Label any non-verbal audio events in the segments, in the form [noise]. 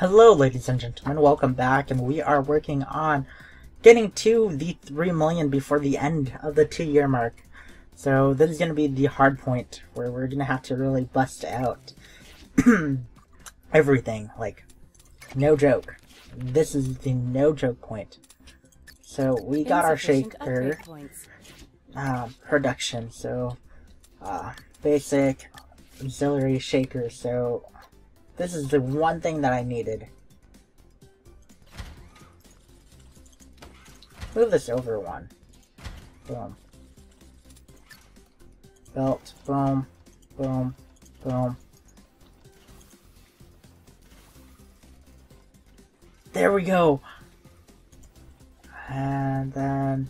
Hello, ladies and gentlemen. Welcome back, and we are working on getting to the 3 million before the end of the two year mark. So, this is going to be the hard point where we're going to have to really bust out [clears throat] everything. Like, no joke. This is the no joke point. So, we got our shaker uh, production. So, uh, basic auxiliary shaker. So, this is the one thing that I needed. Move this over one. Boom. Belt. Boom. Boom. Boom. There we go. And then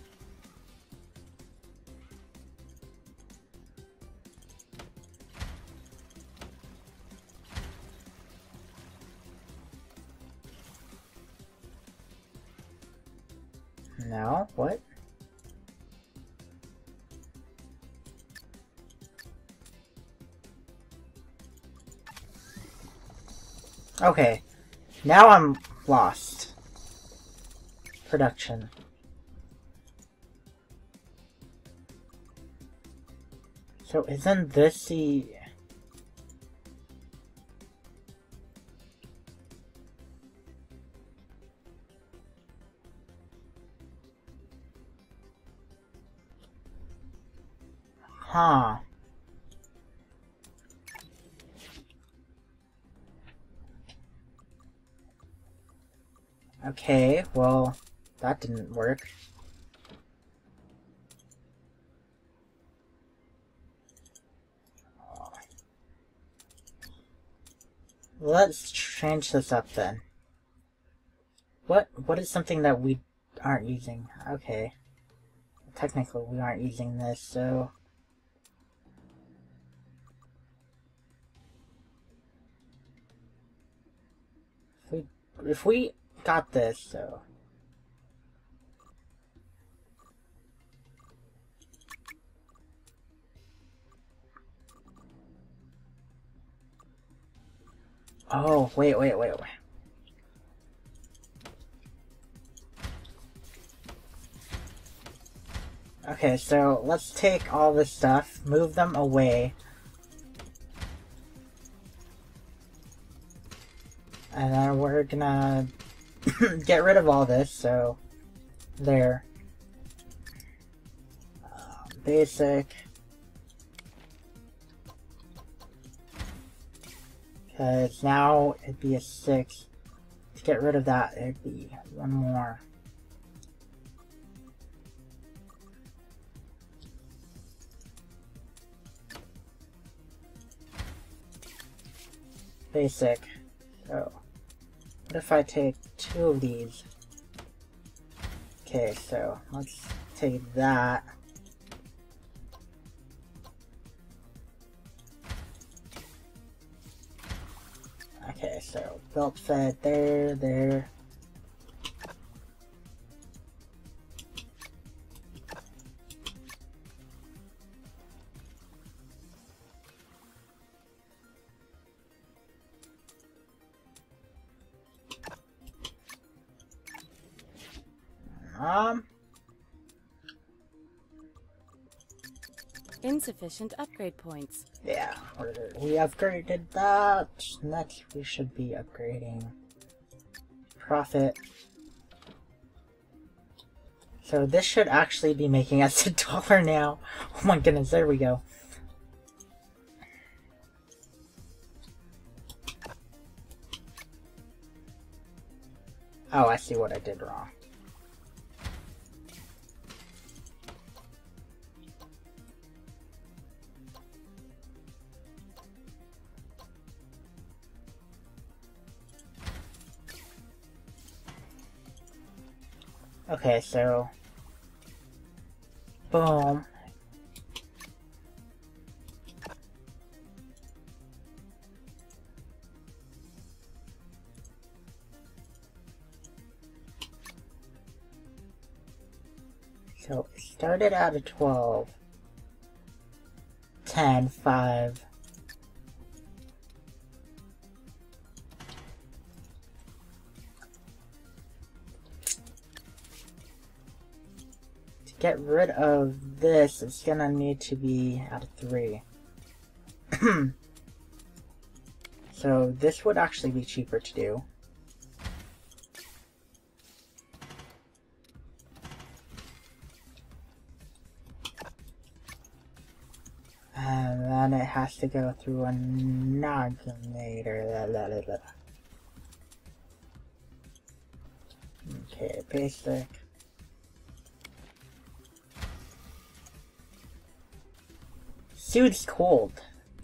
No, what? Okay, now I'm lost. Production. So isn't this the... Okay, well, that didn't work. Let's change this up then. What what is something that we aren't using? Okay. Technically we aren't using this, so If we, if we got this, so. Oh, wait, wait, wait, wait. Okay, so let's take all this stuff, move them away. And then we're gonna [laughs] get rid of all this, so there. Uh, basic. Because now it'd be a 6. To get rid of that, it'd be one more. Basic. So. What if I take two of these? Okay, so let's take that. Okay, so belt fed there, there. Insufficient upgrade points. yeah, we upgraded that. Next, we should be upgrading profit. So this should actually be making us [laughs] a dollar now. Oh my goodness, there we go. Oh, I see what I did wrong. Okay, so boom. So it started out at 12, 10, 5, get rid of this, it's gonna need to be at a 3. [clears throat] so this would actually be cheaper to do. And then it has to go through a navigator. Okay, basic. Soothes cold.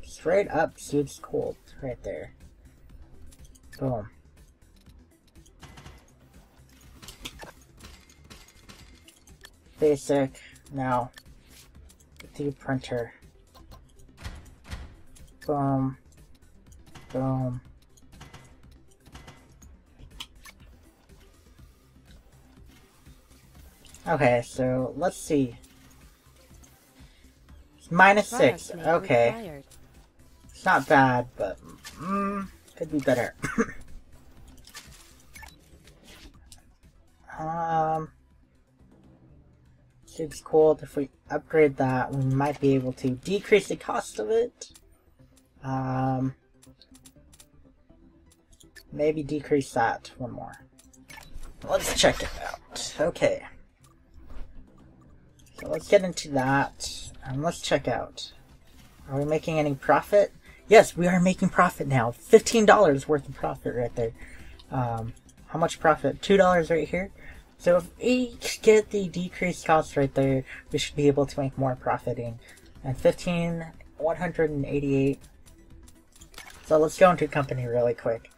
Straight up suits cold. Right there. Boom. Basic. Now, the printer. Boom. Boom. Okay, so let's see. Minus six. Okay. Required. It's not bad, but mm, could be better. [coughs] um, it's cool. If we upgrade that, we might be able to decrease the cost of it. Um, maybe decrease that one more. Let's check it out. Okay. So let's get into that, and let's check out. Are we making any profit? Yes, we are making profit now. $15 worth of profit right there. Um, how much profit? $2 right here. So if we get the decreased cost right there, we should be able to make more profiting. And 15, 188. So let's go into company really quick.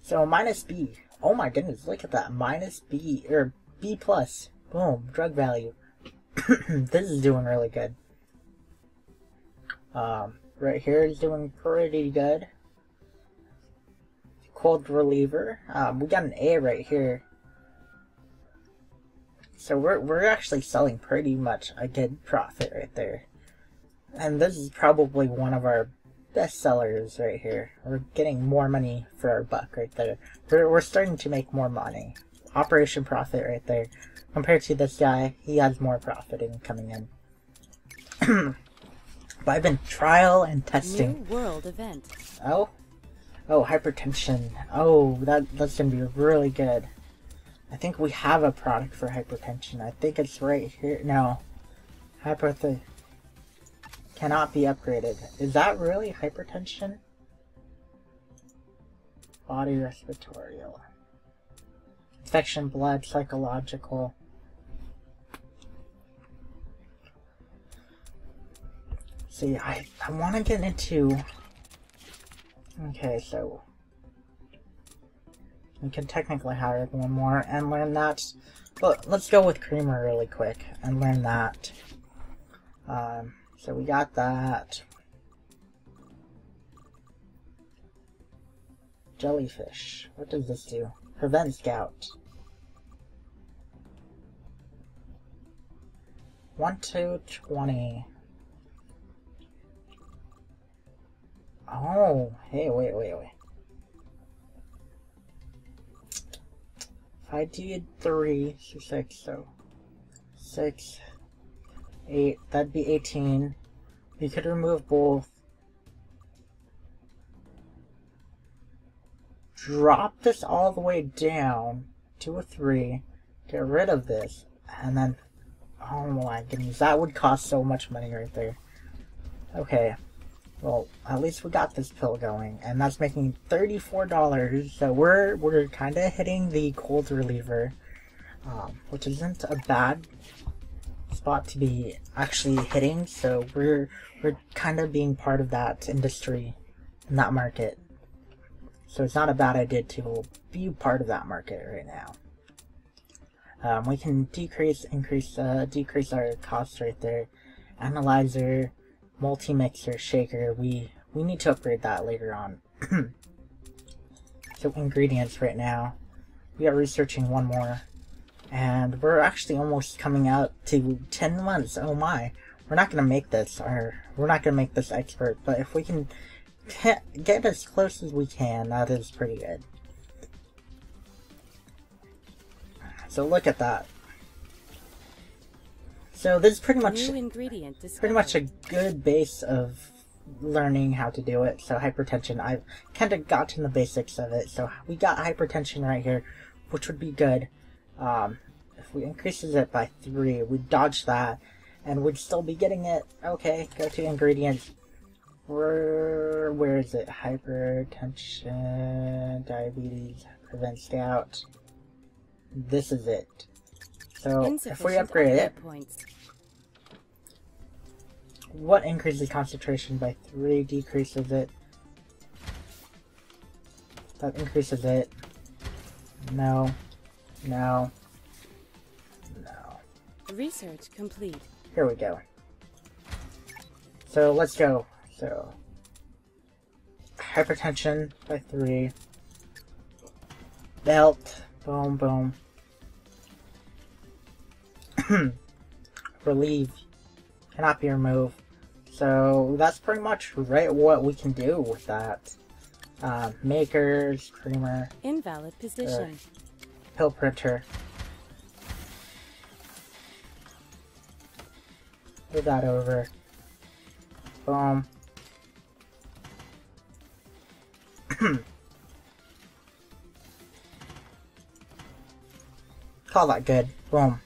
So minus B. Oh my goodness, look at that. Minus B, or B plus. Boom, drug value. [clears throat] this is doing really good. Um, right here is doing pretty good. Cold reliever. Um, we got an A right here. So we're we're actually selling pretty much a good profit right there. And this is probably one of our best sellers right here. We're getting more money for our buck right there. We're, we're starting to make more money. Operation profit right there. Compared to this guy, he has more profiting coming in. [clears throat] but I've been trial and testing. New world event. Oh? Oh, hypertension. Oh, that, that's gonna be really good. I think we have a product for hypertension. I think it's right here. No. Hyperth cannot be upgraded. Is that really hypertension? Body respiratory. Infection, blood, psychological. See, I, I want to get into... Okay, so... We can technically hire one more and learn that. But let's go with Creamer really quick and learn that. Um, so we got that. Jellyfish. What does this do? Prevents gout. One to twenty. Oh, hey, wait, wait, wait. If I did three, so six, so six, eight, that'd be 18. We could remove both. Drop this all the way down to a three, get rid of this, and then, oh my goodness, that would cost so much money right there. Okay, well, at least we got this pill going, and that's making $34, so we're, we're kind of hitting the cold reliever, um, which isn't a bad spot to be actually hitting, so we're, we're kind of being part of that industry, in that market. So it's not a bad idea to be part of that market right now. Um, we can decrease, increase, uh, decrease our costs right there. Analyzer, multi-mixer shaker. We we need to upgrade that later on. [clears throat] so ingredients right now. We are researching one more. And we're actually almost coming out to 10 months. Oh my. We're not going to make this, or we're not going to make this expert, but if we can get as close as we can, that is pretty good. So look at that. So this is pretty much pretty much a good base of learning how to do it. So hypertension, I've kind of gotten the basics of it. So we got hypertension right here, which would be good. Um, if we increases it by three, we dodge that, and we'd still be getting it. Okay, go to ingredients. Where where is it? Hypertension, diabetes, prevents gout. This is it. So if we upgrade it, points. what increases concentration by 3 decreases it? That increases it. No. No. No. Research complete. Here we go. So let's go. So hypertension by 3. Belt. Boom, boom. [clears throat] Relieve. Cannot be removed. So that's pretty much right what we can do with that. Uh, makers, creamer, Invalid position. pill printer. Move that over. Boom. [clears throat] Call that good. Boom.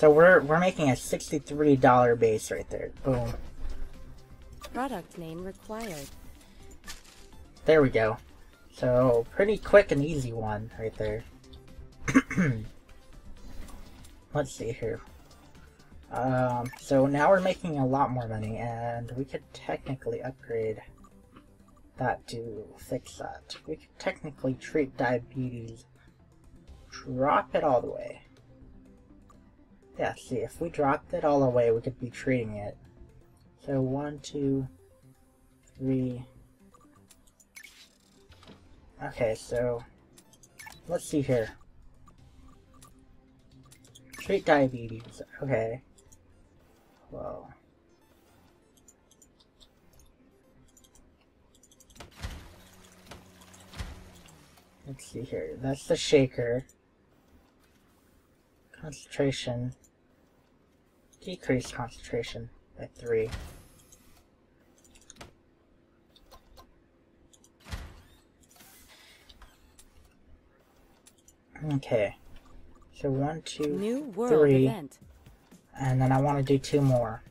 So we're we're making a sixty-three dollar base right there. Boom. Product name required. There we go. So, pretty quick and easy one right there. [clears throat] Let's see here. Um, so now we're making a lot more money, and we could technically upgrade that to fix that. We could technically treat diabetes. Drop it all the way. Yeah, see, if we dropped it all the way, we could be treating it. So, one, two, three, Okay, so let's see here. Treat diabetes. Okay. Whoa. Let's see here. That's the shaker. Concentration. Decrease concentration by three. Okay. So one, two, New world three, event. and then I want to do two more.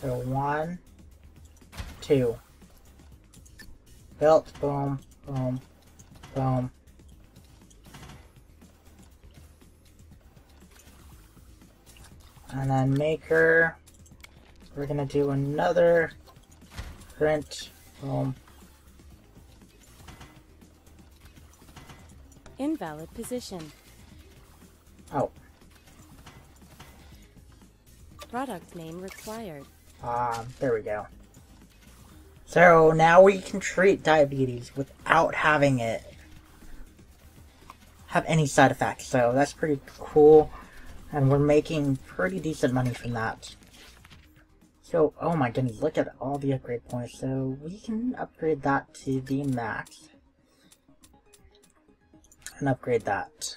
So one, two. Belt, boom, boom, boom. And then maker, we're gonna do another print, boom, Invalid position. oh, Product name required. Um, there we go. So now we can treat diabetes without having it have any side effects. So that's pretty cool. And we're making pretty decent money from that. So, oh my goodness, look at all the upgrade points. So we can upgrade that to the max. And upgrade that.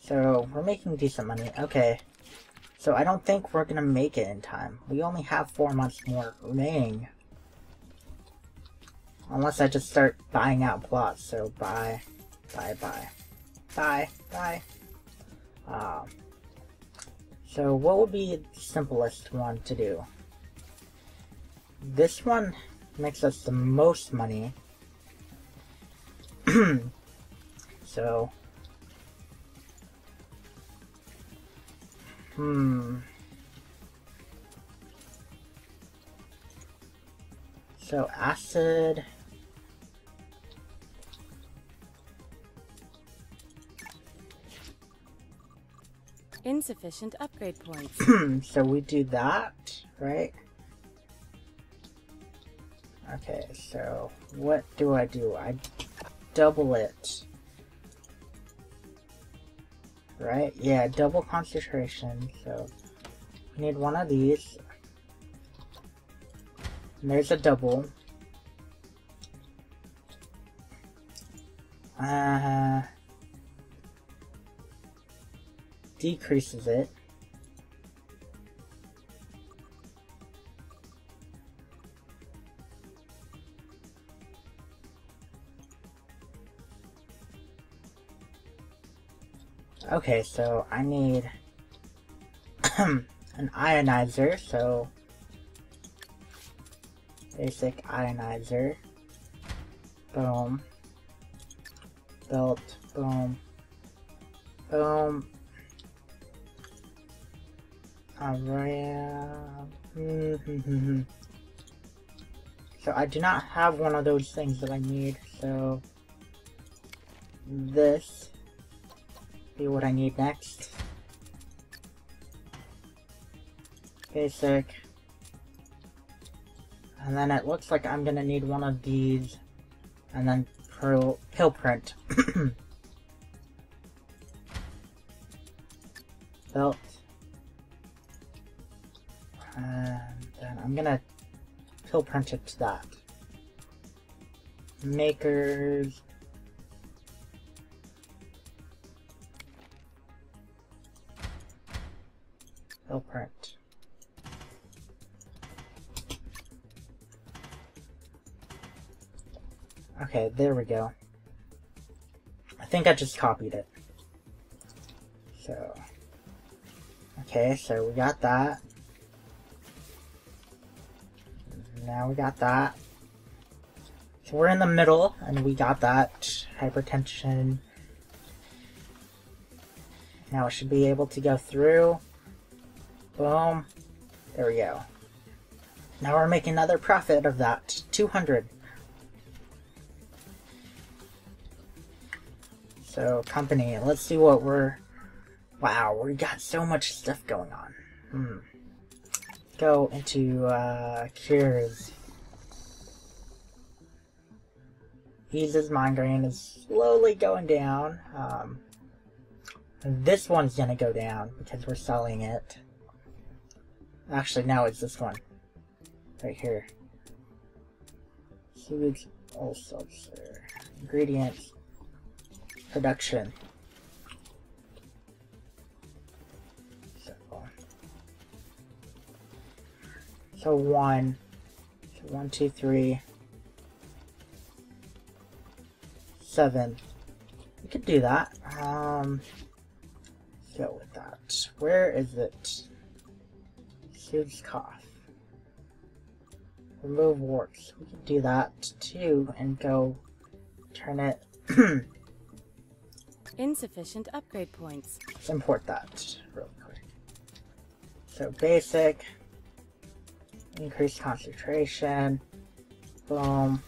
So we're making decent money. Okay. So I don't think we're gonna make it in time. We only have four months more remaining. Unless I just start buying out plots. So buy, buy, buy, buy, buy. Um, so what would be the simplest one to do? This one makes us the most money. [clears throat] so Hmm. So acid. Insufficient upgrade points. [clears throat] so we do that, right? Okay, so what do I do? I double it. Right? Yeah, double concentration. So we need one of these. And there's a double. Uh, decreases it. Okay, so I need [clears throat] an ionizer, so basic ionizer. Boom. Belt. Boom. Boom. Alright. so I do not have one of those things that I need, so this be what I need next. Basic. And then it looks like I'm gonna need one of these. And then pill, pill print. [clears throat] Belt. I'm gonna pill print it to that. Makers. Pill print. Okay, there we go. I think I just copied it. So, okay, so we got that. Now we got that. So we're in the middle, and we got that. Hypertension. Now it should be able to go through. Boom. There we go. Now we're making another profit of that. 200. So, company, let's see what we're... Wow, we got so much stuff going on. Hmm. Go into, uh, cures. Eases migraine is slowly going down. Um, this one's gonna go down because we're selling it. Actually, no, it's this one. Right here. Sewage, all seltzer. Ingredients production. So one, so one, two, three, seven. We could do that. Um, go with that. Where is it? Soothes cough. Remove warts. We could do that too and go turn it [clears throat] Insufficient upgrade points. Let's import that real quick. So basic, increase concentration, boom,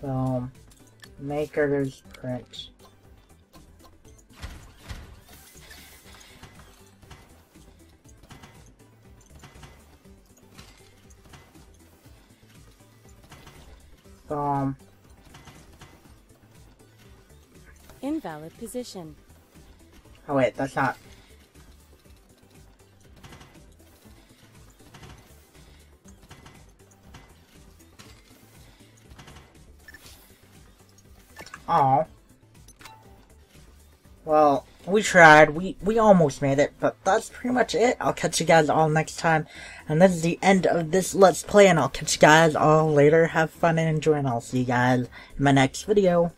boom, makers print. Boom. Invalid position. Oh wait, that's not. Oh. Well, we tried. We we almost made it, but that's pretty much it. I'll catch you guys all next time. And this is the end of this Let's Play, and I'll catch you guys all later. Have fun and enjoy, and I'll see you guys in my next video.